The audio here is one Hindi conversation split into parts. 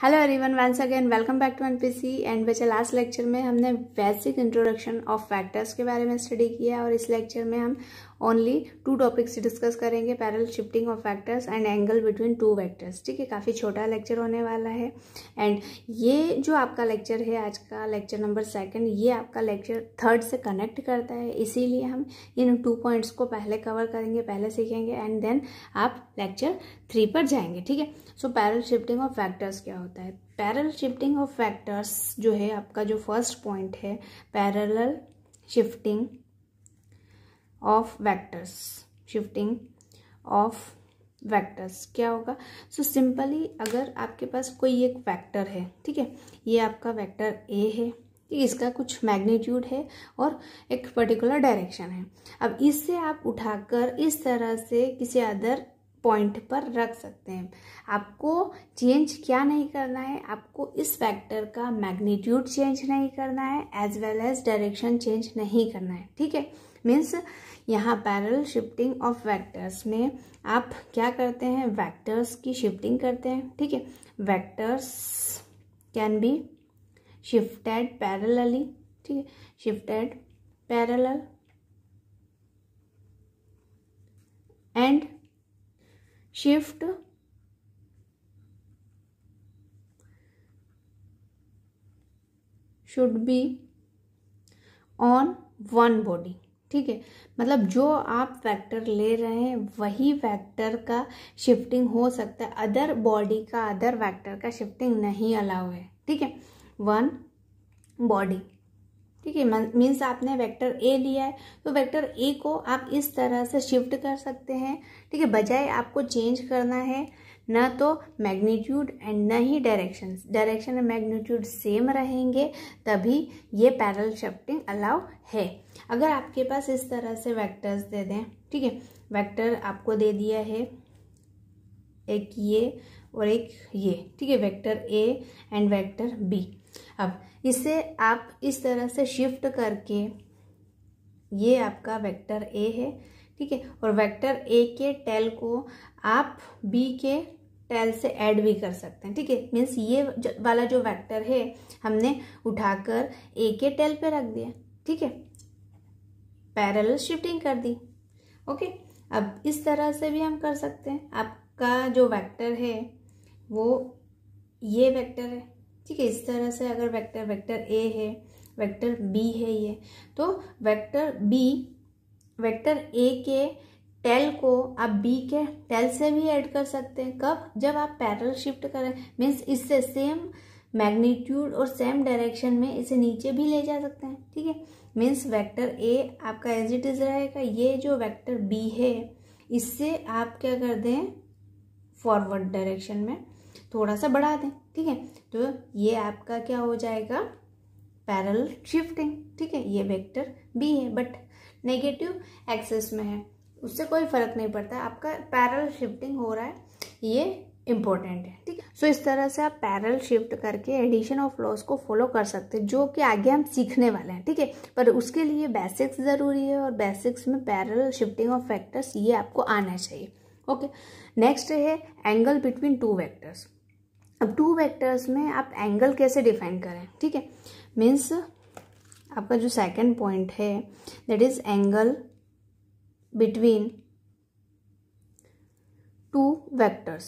Hello everyone once again welcome back to NPC and बच्चे लास्ट लेक्चर में हमने बेसिक इंट्रोडक्शन ऑफ़ फैक्टर्स के बारे में स्टडी किया और इस लेक्चर में हम ओनली टू टॉपिक्स डिस्कस करेंगे parallel shifting of factors and angle between two vectors ठीक है, काफ़ी छोटा लेक्चर होने वाला है। एंड ये जो आपका लेक्चर है, आज का लेक्चर नंबर सेकंड ये आपका लेक्चर थर्ड से कनेक्ट करता है। इसीलिए हम इन टू पॉइंट्स को पहले कवर करेंगे, पहले सीखेंगे एंड देन आप लेक्चर थ्री पर जाएँगे। ठीक है? So parallel shifting of factors क्या होता है? पैरल शिफ्टिंग ऑफ़ फैक्टर्स जो है, आपका जो फ़र्स्ट पॉइंट है parallel shifting of vectors shifting of vectors क्या होगा? सो so, सिंपली अगर आपके पास कोई एक वेक्टर है ठीक है? ये आपका वेक्टर ए है इसका कुछ मैग्नीट्यूड है और एक पर्टिकुलर डायरेक्शन है। अब इससे आप उठाकर इस तरह से किसी अदर पॉइंट पर रख सकते हैं। आपको चेंज क्या नहीं करना है? आपको इस फैक्टर का मैग्नीट्यूड चेंज नहीं करना है as well as direction change नहीं करना है ठीक है? मीन्स यहाँ पैरल शिफ्टिंग ऑफ़ वेक्टर्स में आप क्या करते हैं? वेक्टर्स की शिफ्टिंग करते हैं, ठीक है? Vectors can be shifted parallelly, ठीक है? Shifted parallel and shift should be on one body. ठीक है? मतलब जो आप फैक्टर ले रहे हैं, वही फैक्टर का शिफ्टिंग हो सकता है। अदर बॉडी का अदर फैक्टर का शिफ्टिंग नहीं अलाउ है। ठीक है? वन बॉडी ठीक है? मीन्स आपने वेक्टर ए लिया है तो वेक्टर ए को आप इस तरह से शिफ्ट कर सकते हैं। ठीक है? बजाय आपको चेंज करना है न तो मैग्नीट्यूड एंड न ही direction direction and magnitude same रहेंगे, तभी ये पैरल शिफ्टिंग अलाउ है। अगर आपके पास इस तरह से वेक्टर्स दे दें, ठीक है, वेक्टर आपको दे दिया है, एक ये और एक ये, ठीक है, vector A and vector B अब इसे आप इस तरह से शिफ्ट करके, ये आपका वेक्टर ए है, ठीक है, और वेक्टर ए के टेल को आप बी के टेल से ऐड भी कर सकते हैं, ठीक है? मीन्स ये वाला जो वेक्टर है, हमने उठाकर ए के टेल पे रख दिया, ठीक है? पैरेलल शिफ्टिंग कर दी ओके अब इस तरह से भी हम कर सकते हैं। आपका जो वेक्टर है, वो ये वेक्टर है, ठीक है? इस तरह से अगर वेक्टर वेक्टर ए है वेक्टर बी है ये तो वेक्टर बी वेक्टर ए के टेल को आप बी के टेल से भी ऐड कर सकते हैं। कब? जब आप पैरल शिफ्ट करें मीन्स इससे सेम मैग्नीट्यूड और सेम डायरेक्शन में इसे नीचे भी ले जा सकते हैं, ठीक है? मीन्स वेक्टर ए आपका एज इट इज़ रहेगा। ये जो वेक्टर बी है, इससे आप क्या कर दें? फॉरवर्ड डायरेक्शन में थोड़ा सा बढ़ा दें, ठीक है? तो ये आपका क्या हो जाएगा? पैरल शिफ्टिंग ठीक है? ये वेक्टर बी है बट नेगेटिव एक्सेस में है। उससे कोई फ़र्क नहीं पड़ता, आपका पैरल शिफ्टिंग हो रहा है, ये इंपॉर्टेंट है, ठीक है? सो इस तरह से आप पैरल शिफ्ट करके एडिशन ऑफ़ लॉस को फॉलो कर सकते हैं, जो कि आगे हम सीखने वाले हैं, ठीक है? पर उसके लिए बेसिक्स ज़रूरी है और बेसिक्स में पैरल शिफ्टिंग ऑफ़ फैक्टर्स ये आपको आना चाहिए ओके नेक्स्ट है एंगल बिटवीन टू वेक्टर्स अब टू वेक्टर्स में आप एंगल कैसे डिफाइन करें, ठीक है? मीन्स आपका जो सेकंड पॉइंट है that is angle between two vectors.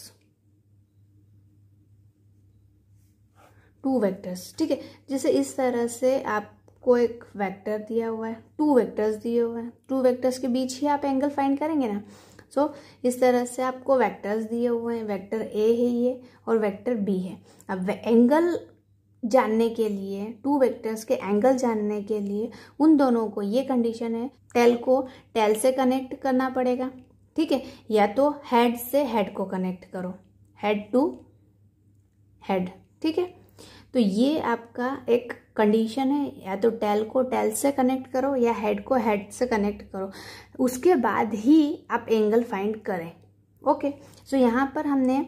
Two vectors ठीक है? जैसे इस तरह से आपको एक वेक्टर दिया हुआ है टू वेक्टर्स दिए हुए हैं। टू वेक्टर्स के बीच ही आप एंगल फाइंड करेंगे ना? सो so, इस तरह से आपको वेक्टर्स दिए हुए हैं। वेक्टर ए है ये और वेक्टर बी है। अब एंगल जानने के लिए टू वेक्टर्स के एंगल जानने के लिए, उन दोनों को ये कंडीशन है टेल को टेल से कनेक्ट करना पड़ेगा, ठीक है? या तो हेड से हेड को कनेक्ट करो हेड टू हेड ठीक है? तो ये आपका एक कंडीशन है, या तो टेल को टेल से कनेक्ट करो, या हेड को हेड से कनेक्ट करो, उसके बाद ही आप एंगल फाइंड करें ओके सो यहाँ पर हमने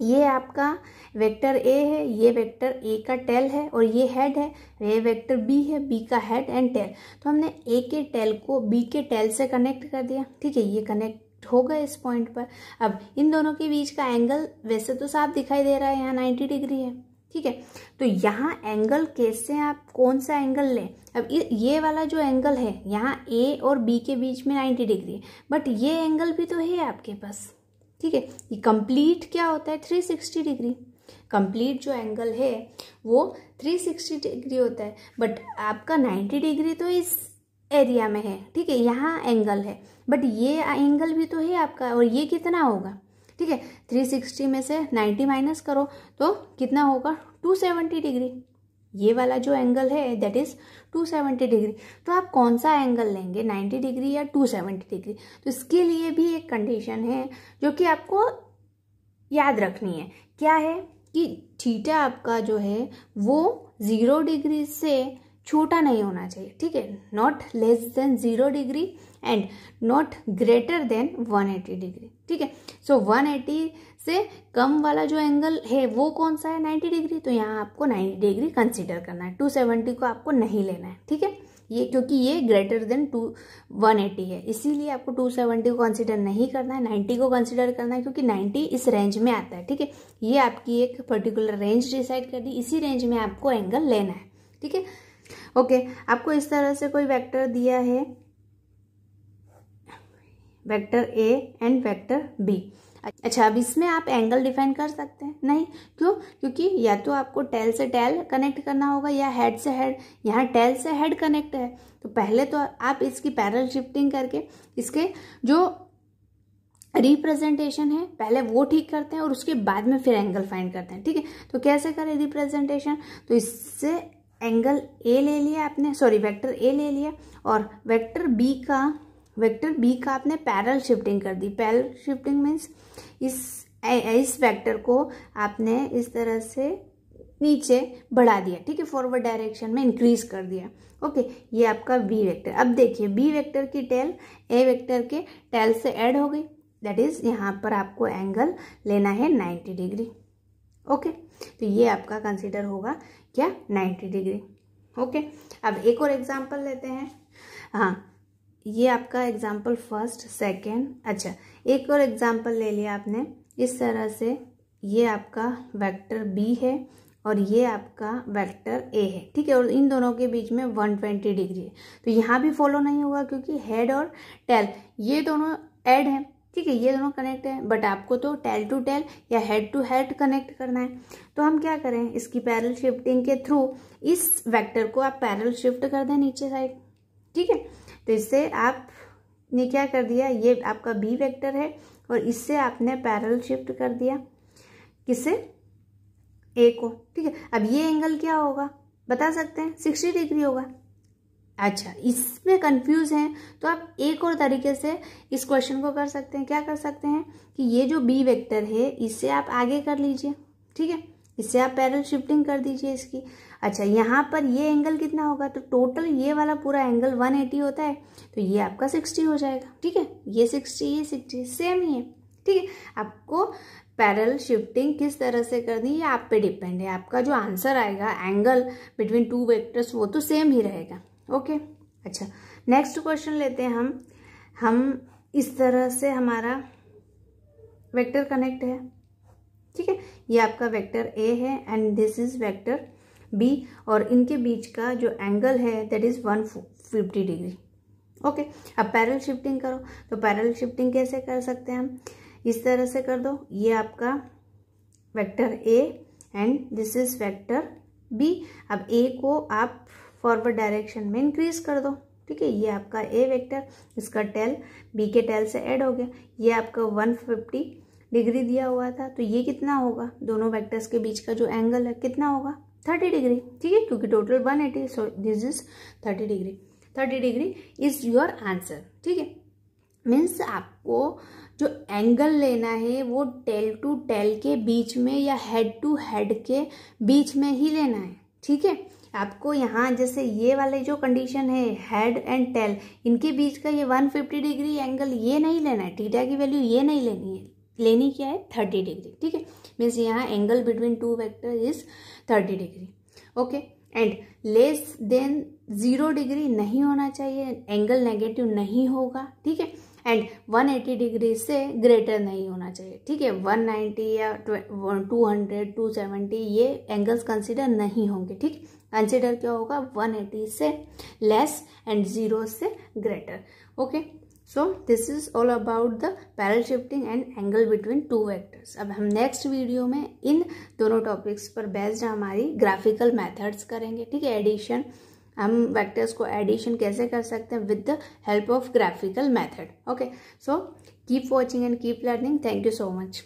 ये आपका वेक्टर ए है, ये वेक्टर ए का टेल है और ये हेड है, ये वेक्टर बी है बी का हेड एंड टेल तो हमने ए के टेल को बी के टेल से कनेक्ट कर दिया। ठीक है, ये कनेक्ट होगा इस पॉइंट पर। अब इन दोनों के बीच का एंगल वैसे तो साफ़ दिखाई दे रहा है, यहाँ नाइन्टी डिग्री है। ठीक है तो यहाँ एंगल कैसे आप कौन सा एंगल लें? अब ये वाला जो एंगल है, यहाँ ए और बी के बीच में नाइन्टी डिग्री है। बट ये एंगल भी तो है आपके पास। ठीक है? ये कंप्लीट क्या होता है? थ्री सिक्सटी डिग्री कंप्लीट जो एंगल है, वो थ्री सिक्सटी डिग्री होता है. बट आपका नाइन्टी डिग्री तो इस एरिया में है, ठीक है? यहाँ एंगल है. बट ये एंगल भी तो है आपका, और ये कितना होगा? ठीक है? थ्री सिक्सटी में से नाइन्टी माइनस करो तो कितना होगा? टू सेवेंटी डिग्री ये वाला जो एंगल है that is two seventy degree तो आप कौन सा एंगल लेंगे नाइन्टी डिग्री या टू सेवेंटी डिग्री तो इसके लिए भी एक कंडीशन है जो कि आपको याद रखनी है। क्या है कि थीटा आपका जो है, वो ज़ीरो डिग्री से छोटा नहीं होना चाहिए, ठीक है? Not less than zero degree and not greater than 180 degree ठीक है? सो 180 से कम वाला जो एंगल है, वो कौन सा है? 90 डिग्री तो यहाँ आपको 90 डिग्री कंसिडर करना है। 270 को आपको नहीं लेना है। ठीक है? ये क्योंकि ये greater than two one eighty है। इसीलिए आपको टू सेवेंटी को कंसिडर नहीं करना है। नाइन्टी को कंसिडर करना है क्योंकि नाइन्टी इस रेंज में आता है। ठीक है? ये आपकी एक पर्टिकुलर रेंज डिसाइड कर दी। इसी रेंज में आपको एंगल लेना है। ठीक है? ओके आपको इस तरह से कोई वेक्टर दिया है? Vector A and vector B. अच्छा अब इसमें आप एंगल डिफाइन कर सकते हैं। नहीं, क्यों? क्योंकि या तो आपको टेल से टेल कनेक्ट करना होगा या हेड से हेड यहाँ टेल से हेड कनेक्ट है। तो पहले तो आप इसकी पैरल शिफ्टिंग करके इसके जो रिप्रेजेंटेशन है, पहले वो ठीक करते हैं और उसके बाद में फिर एंगल फाइंड करते हैं। ठीक है? तो कैसे करें रिप्रेजेंटेशन तो इससे एंगल ए ले लिया आपने सॉरी वेक्टर ए ले लिया और वेक्टर बी का वेक्टर बी का आपने पैरल शिफ्टिंग कर दी। पैरल शिफ्टिंग मीन्स इस इस वेक्टर को आपने इस तरह से नीचे बढ़ा दिया, ठीक है? फॉरवर्ड डायरेक्शन में इंक्रीज कर दिया। ओके ये आपका बी वेक्टर अब देखिए बी वेक्टर की टेल ए वेक्टर के टेल से ऐड हो गई। दैट इज़ यहाँ पर आपको एंगल लेना है 90 डिग्री ओके तो ये आपका कंसिडर होगा क्या? 90 डिग्री ओके अब एक और एग्जांपल लेते हैं। हाँ ये आपका एग्ज़ाम्पल फ़र्स्ट सेकेंड अच्छा एक और एग्ज़ाम्पल ले लिया आपने। इस तरह से ये आपका वेक्टर बी है और ये आपका वेक्टर ए है, ठीक है? और इन दोनों के बीच में 120 डिग्री है। तो यहाँ भी फॉलो नहीं होगा क्योंकि हेड और टेल ये दोनों एड हैं, ठीक है? ये दोनों कनेक्ट है बट आपको तो टेल टू टेल या हेड टू हेड कनेक्ट करना है। तो हम क्या करें? इसकी पैरल शिफ्टिंग के थ्रू इस वेक्टर को आप पैरल शिफ्ट कर दें नीचे साइड ठीक है? तो इससे आपने क्या कर दिया? ये आपका बी वेक्टर है और इससे आपने पैरल शिफ्ट कर दिया। किससे? ए को। ठीक है? अब ये एंगल क्या होगा? बता सकते हैं? सिक्सटी डिग्री होगा। अच्छा इसमें कंफ्यूज हैं तो आप एक और तरीके से इस क्वेश्चन को कर सकते हैं। क्या कर सकते हैं कि ये जो बी वेक्टर है, इससे आप आगे कर लीजिए। ठीक है? इससे आप पैरल शिफ्टिंग कर दीजिए इसकी। अच्छा यहाँ पर ये एंगल कितना होगा? तो टोटल ये वाला पूरा एंगल 180 होता है तो ये आपका 60 हो जाएगा। ठीक है? ये 60 ये 60 सेम ही है। ठीक है? आपको पैरल शिफ्टिंग किस तरह से करनी ये आप पे डिपेंड है। आपका जो आंसर आएगा एंगल बिटवीन टू वेक्टर्स वो तो सेम ही रहेगा। ओके अच्छा नेक्स्ट क्वेश्चन लेते हैं हम। हम इस तरह से हमारा वेक्टर कनेक्ट है। ठीक है? ये आपका वेक्टर ए है and this is vector B और इनके बीच का जो एंगल है that is one fifty degree okay अब पैरल शिफ्टिंग करो। तो पैरल शिफ्टिंग कैसे कर सकते हैं हम? इस तरह से कर दो। ये आपका vector A and this is vector B अब ए को आप फॉरवर्ड डायरेक्शन में इंक्रीज कर दो। ठीक है? ये आपका ए वेक्टर इसका टेल बी के टेल से ऐड हो गया। ये आपका 150 डिग्री दिया हुआ था तो ये कितना होगा? दोनों वेक्टर्स के बीच का जो एंगल है, कितना होगा? थर्टी डिग्री ठीक है? क्योंकि total one eighty so this is thirty degree thirty degree is your answer ठीक है? मीन्स आपको जो एंगल लेना है, वो टेल टू टेल के बीच में या हेड टू हेड के बीच में ही लेना है। ठीक है? आपको यहाँ जैसे ये वाले जो कंडीशन है हेड एंड टेल इनके बीच का ये 150 डिग्री एंगल ये नहीं लेना है टीटा की वैल्यू ये नहीं लेनी है। लेनी क्या है थर्टी डिग्री, ठीक है? मीन्स यहाँ angle between two vector is thirty degree okay and less than zero degree नहीं होना चाहिए एंगल नेगेटिव नहीं होगा, ठीक है? एंड 180 डिग्री से ग्रेटर नहीं होना चाहिए, ठीक है? 190 या 200 270 ये एंगल्स कंसिडर नहीं होंगे, ठीक? कंसिडर क्या होगा? 180 से लेस एंड ज़ीरो से greater okay so this is all about the parallel shifting and angle between two vectors अब हम नेक्स्ट वीडियो में इन दोनों टॉपिक्स पर बेस्ड हमारी ग्राफिकल मैथड्स करेंगे, ठीक है? एडिशन हम वैक्टर्स को एडिशन कैसे कर सकते हैं? With the help of graphical method okay so keep watching and keep learning thank you so much